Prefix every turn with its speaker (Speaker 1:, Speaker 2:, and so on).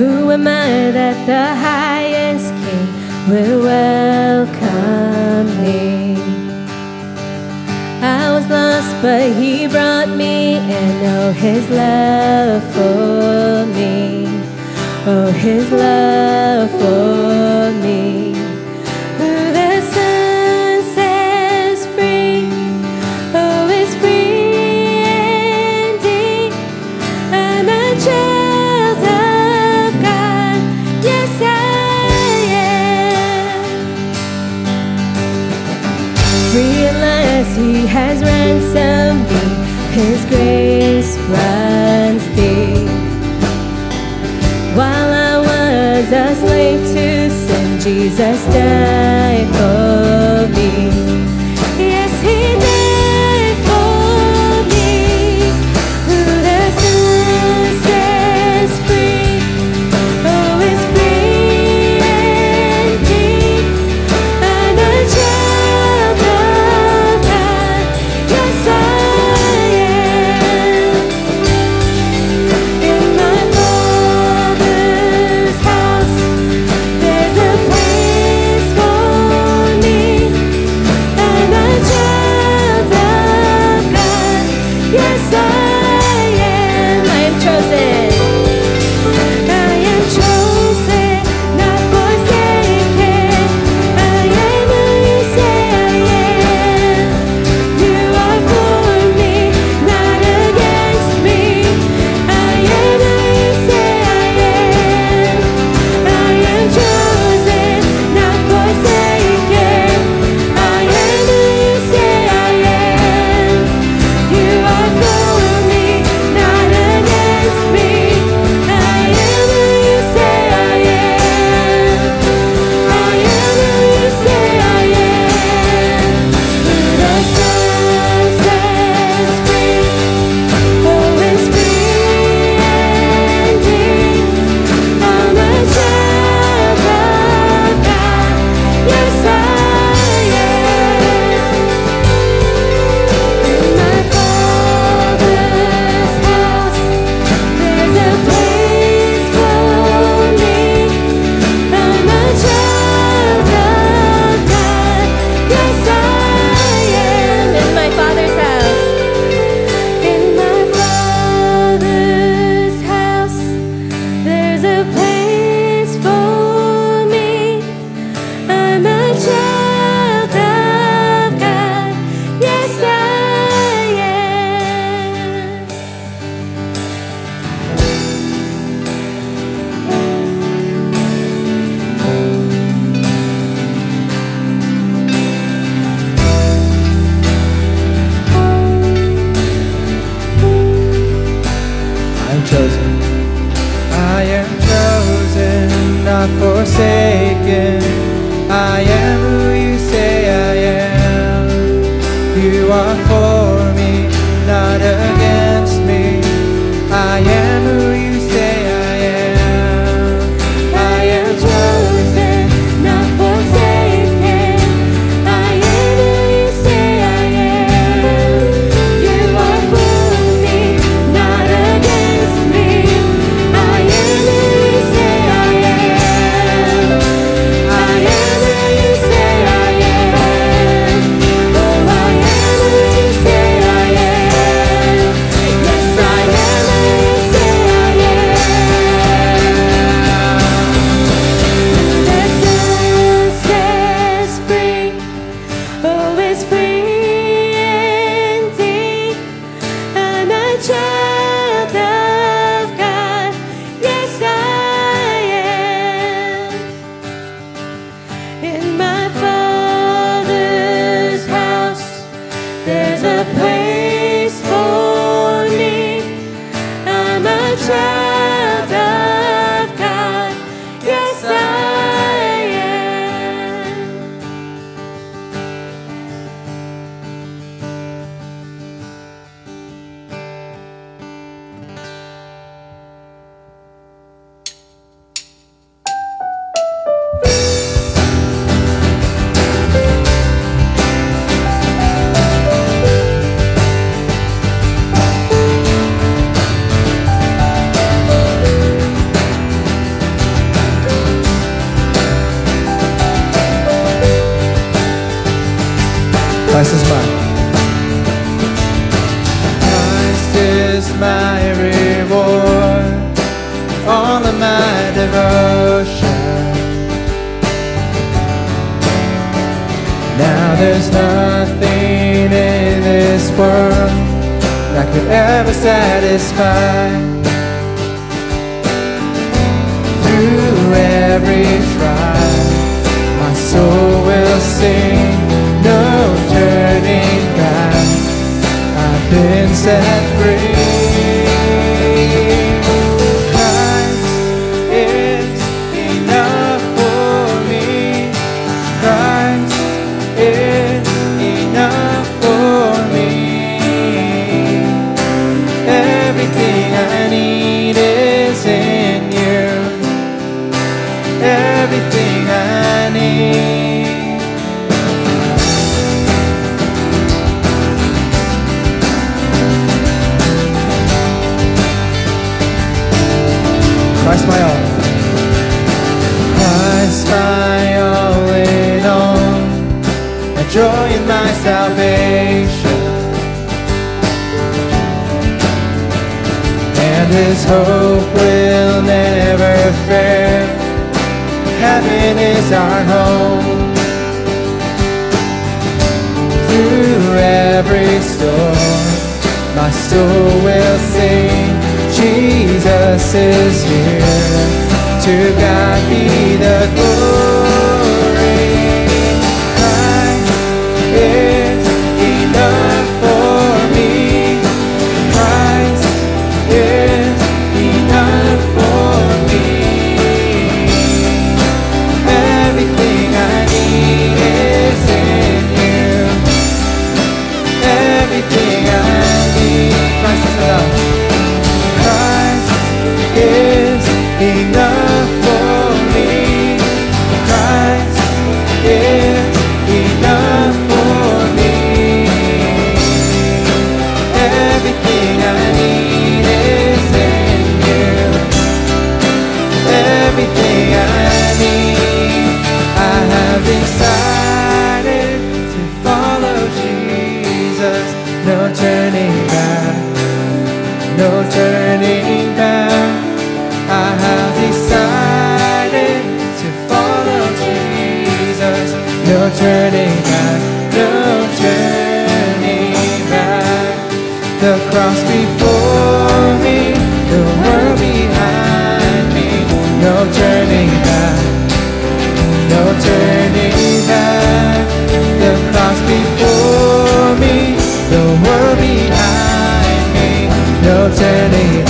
Speaker 1: Who am I that the highest King will welcome me? I was lost, but He brought me and Oh, His love for me. Oh, His love for me. Jesus, slave to sin, Jesus died for me.
Speaker 2: Christ is mine. Christ is my reward, all of my devotion. Now there's nothing in this world that could ever satisfy. Through every trial, my soul will sing, ser. Christ my all. Christ my all in all. A joy in my salvation. And his hope will never fail. Heaven is our home. Through every storm, my soul will sing. Jesus is here. To God be the glory. Christ is enough for me. Christ is enough for me. Everything I need is in you. Everything I need, Christ is enough. No turning back, no turning back. The cross before me, the world behind me. No turning back, no turning back. The cross before me, the world behind me. No turning